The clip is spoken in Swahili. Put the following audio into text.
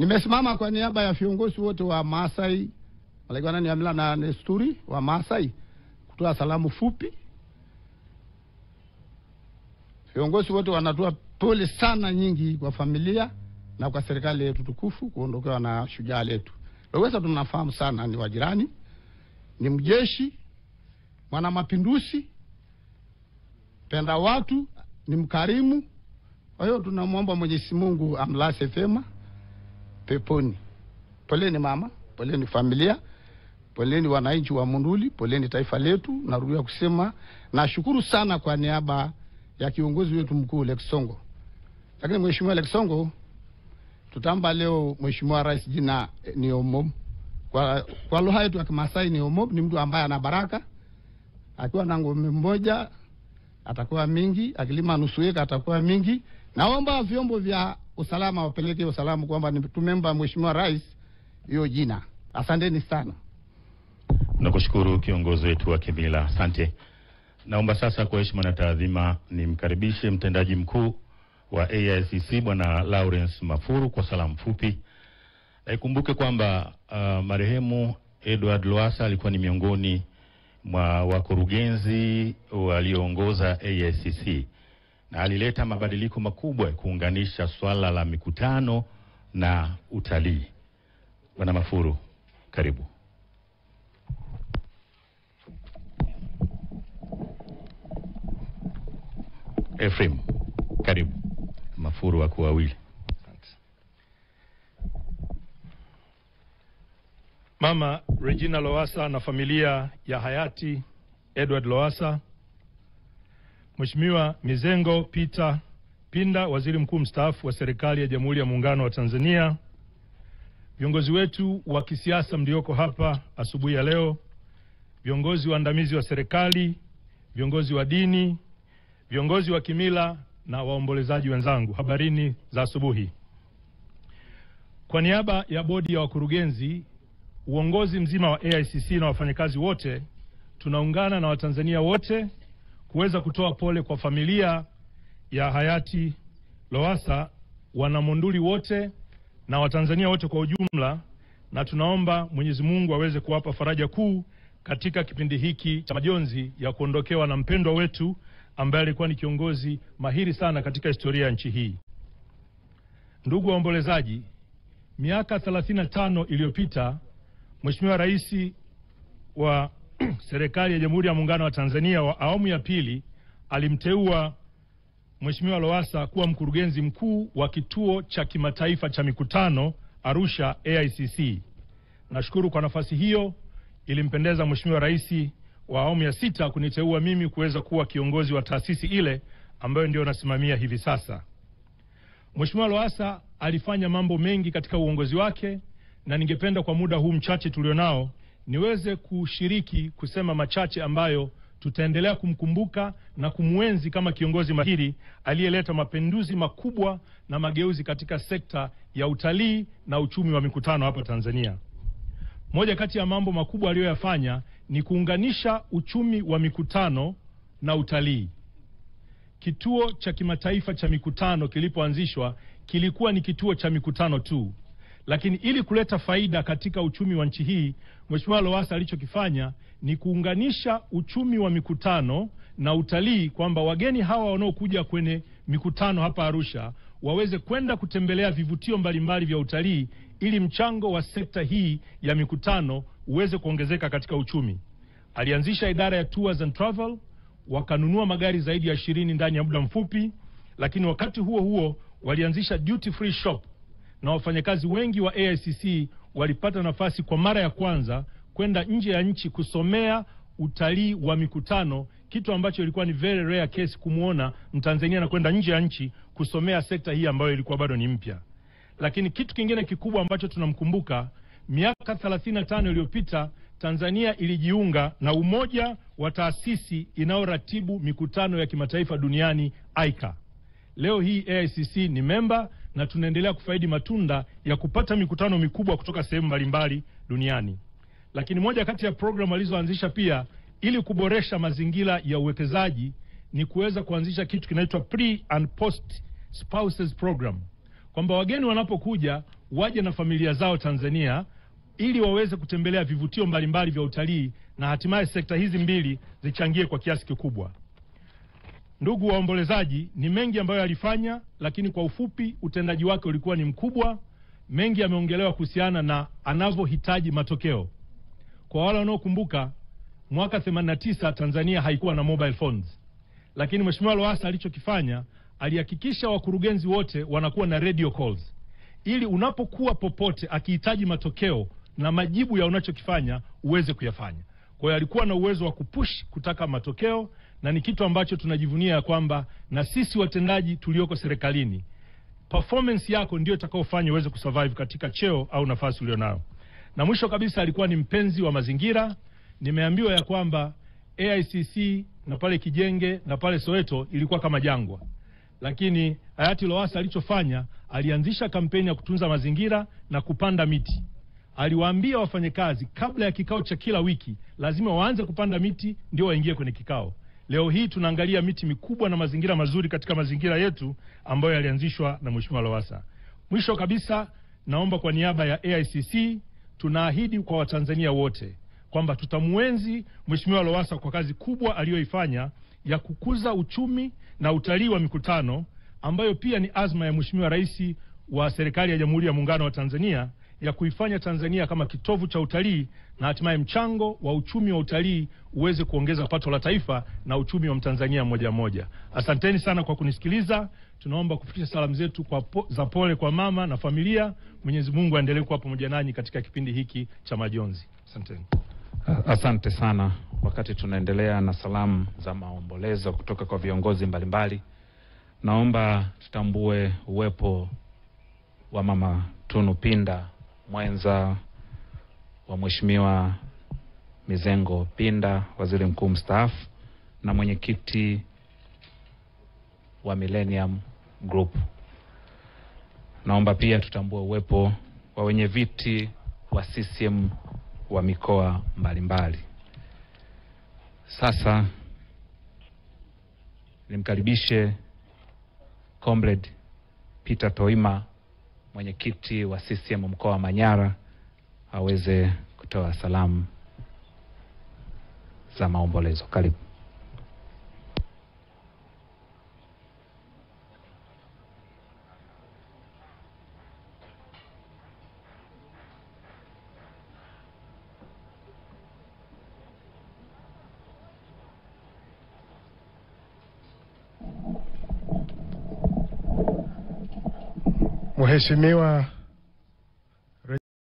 Nimesimama kwa niaba ya viongozi wote wa Maasai walikuwa ni mila na desturi wa Maasai kutoa salamu fupi. Viongozi wote wanatoa pole sana nyingi kwa familia na kwa serikali yetu tukufu kuondokewa na shujaa letu. Lowesa. tunafahamu sana, ni wajirani, ni mjeshi, mwana mapinduzi, penda watu, ni mkarimu. Kwa hiyo tunamwomba Mwenyezi Mungu amlase fema peponi. Poleni mama, poleni familia, poleni wananchi wa Monduli, poleni taifa letu. Narudia kusema nashukuru sana kwa niaba ya kiongozi wetu mkuu Lex Songo. Lakini Mheshimiwa Lex Songo, tutamba leo Mheshimiwa Rais jina eh, ni Omom. Kwa, kwa lugha yetu ya Kimasai ni Omom, ni mtu ambaye ana baraka. Akiwa na ngome mmoja atakuwa mingi, akilima nusu eka atakuwa mingi. Naomba vyombo vya usalama wapeleke hiyo salamu kwamba tumempa Mheshimiwa Rais hiyo jina. Asanteni sana. Nakushukuru kiongozi wetu wa kimila, asante. Naomba sasa kwa heshima na taadhima nimkaribishe mtendaji mkuu wa AICC Bwana Lawrence Mafuru kwa salamu fupi. naikumbuke kwamba uh, marehemu Edward loasa alikuwa ni miongoni mwa wakurugenzi walioongoza AICC na alileta mabadiliko makubwa ya kuunganisha swala la mikutano na utalii. Bwana Mafuru, karibu. Efrim, karibu. Mafuru wako wawili. Mama Regina Lowassa na familia ya hayati Edward Lowassa, Mheshimiwa Mizengo Peter Pinda, Waziri Mkuu mstaafu wa serikali ya Jamhuri ya Muungano wa Tanzania, viongozi wetu wa kisiasa mlioko hapa asubuhi ya leo, viongozi waandamizi wa serikali, viongozi wa dini, viongozi wa kimila na waombolezaji wenzangu, habarini za asubuhi. Kwa niaba ya bodi ya wakurugenzi uongozi mzima wa AICC na wafanyakazi wote tunaungana na Watanzania wote kuweza kutoa pole kwa familia ya hayati Lowassa, wanamonduli wote na Watanzania wote kwa ujumla, na tunaomba Mwenyezi Mungu aweze kuwapa faraja kuu katika kipindi hiki cha majonzi ya kuondokewa na mpendwa wetu ambaye alikuwa ni kiongozi mahiri sana katika historia ya nchi hii. Ndugu waombolezaji, miaka 35 iliyopita Mheshimiwa Rais wa serikali ya Jamhuri ya Muungano wa Tanzania wa awamu ya pili alimteua Mheshimiwa Lowassa kuwa mkurugenzi mkuu wa kituo cha kimataifa cha mikutano Arusha AICC. Nashukuru kwa nafasi hiyo, ilimpendeza Mheshimiwa Rais wa awamu ya sita kuniteua mimi kuweza kuwa kiongozi wa taasisi ile ambayo ndio nasimamia hivi sasa. Mheshimiwa Lowassa alifanya mambo mengi katika uongozi wake na ningependa kwa muda huu mchache tulionao niweze kushiriki kusema machache ambayo tutaendelea kumkumbuka na kumwenzi kama kiongozi mahiri aliyeleta mapinduzi makubwa na mageuzi katika sekta ya utalii na uchumi wa mikutano hapa Tanzania. Moja kati ya mambo makubwa aliyoyafanya ni kuunganisha uchumi wa mikutano na utalii. Kituo cha kimataifa cha mikutano kilipoanzishwa kilikuwa ni kituo cha mikutano tu, lakini ili kuleta faida katika uchumi wa nchi hii, Mheshimiwa Lowassa alichokifanya ni kuunganisha uchumi wa mikutano na utalii, kwamba wageni hawa wanaokuja kwenye mikutano hapa Arusha waweze kwenda kutembelea vivutio mbalimbali vya utalii, ili mchango wa sekta hii ya mikutano uweze kuongezeka katika uchumi. Alianzisha idara ya tours and travel, wakanunua magari zaidi ya ishirini ndani ya muda mfupi, lakini wakati huo huo walianzisha duty free shop na wafanyakazi wengi wa AICC walipata nafasi kwa mara ya kwanza kwenda nje ya nchi kusomea utalii wa mikutano, kitu ambacho ilikuwa ni very rare case kumwona Mtanzania na kwenda nje ya nchi kusomea sekta hii ambayo ilikuwa bado ni mpya. Lakini kitu kingine kikubwa ambacho tunamkumbuka, miaka 35 iliyopita Tanzania ilijiunga na umoja wa taasisi inayoratibu mikutano ya kimataifa duniani ICA. Leo hii AICC ni memba na tunaendelea kufaidi matunda ya kupata mikutano mikubwa kutoka sehemu mbalimbali duniani. Lakini moja kati ya programu alizoanzisha pia ili kuboresha mazingira ya uwekezaji ni kuweza kuanzisha kitu kinaitwa pre and post spouses program, kwamba wageni wanapokuja waje na familia zao Tanzania ili waweze kutembelea vivutio mbalimbali vya utalii na hatimaye sekta hizi mbili zichangie kwa kiasi kikubwa. Ndugu waombolezaji, ni mengi ambayo alifanya, lakini kwa ufupi utendaji wake ulikuwa ni mkubwa. Mengi yameongelewa kuhusiana na anavyohitaji matokeo. Kwa wale wanaokumbuka, mwaka 89 Tanzania haikuwa na mobile phones, lakini Mheshimiwa Lowassa alichokifanya alihakikisha wakurugenzi wote wanakuwa na radio calls, ili unapokuwa popote akihitaji matokeo na majibu ya unachokifanya uweze kuyafanya. Kwa hiyo alikuwa na uwezo wa kupush kutaka matokeo, na ni kitu ambacho tunajivunia ya kwamba na sisi watendaji tulioko serikalini, performance yako ndio itakaofanya uweze kusurvive katika cheo au nafasi ulionayo. Na mwisho kabisa, alikuwa ni mpenzi wa mazingira. Nimeambiwa ya kwamba AICC na pale Kijenge na pale Soweto ilikuwa kama jangwa, lakini hayati Lowassa alichofanya, alianzisha kampeni ya kutunza mazingira na kupanda miti. Aliwaambia wafanyakazi kabla ya kikao cha kila wiki lazima waanze kupanda miti ndio waingie kwenye kikao. Leo hii tunaangalia miti mikubwa na mazingira mazuri katika mazingira yetu ambayo yalianzishwa na Mheshimiwa Lowassa. Mwisho kabisa, naomba kwa niaba ya AICC tunaahidi kwa Watanzania wote kwamba tutamwenzi Mheshimiwa Lowassa kwa kazi kubwa aliyoifanya ya kukuza uchumi na utalii wa mikutano ambayo pia ni azma ya Mheshimiwa Rais wa serikali ya Jamhuri ya Muungano wa Tanzania ya kuifanya Tanzania kama kitovu cha utalii na hatimaye mchango wa uchumi wa utalii uweze kuongeza pato la taifa na uchumi wa Mtanzania mmoja mmoja. Asanteni sana kwa kunisikiliza. Tunaomba kufikisha salamu zetu kwa po, za pole kwa mama na familia. Mwenyezi Mungu aendelee kuwa pamoja nanyi katika kipindi hiki cha majonzi. Asanteni. Asante sana. Wakati tunaendelea na salamu za maombolezo kutoka kwa viongozi mbalimbali, naomba tutambue uwepo wa Mama Tunu Pinda, mwenza wa Mheshimiwa Mizengo Pinda, waziri mkuu mstaafu na mwenyekiti wa Millennium Group. Naomba pia tutambue uwepo wa wenye viti wa CCM wa mikoa mbalimbali. Sasa nimkaribishe Comrade Peter Toima, mwenyekiti wa CCM mkoa wa Manyara, aweze kutoa salamu za maombolezo. Karibu. Mheshimiwa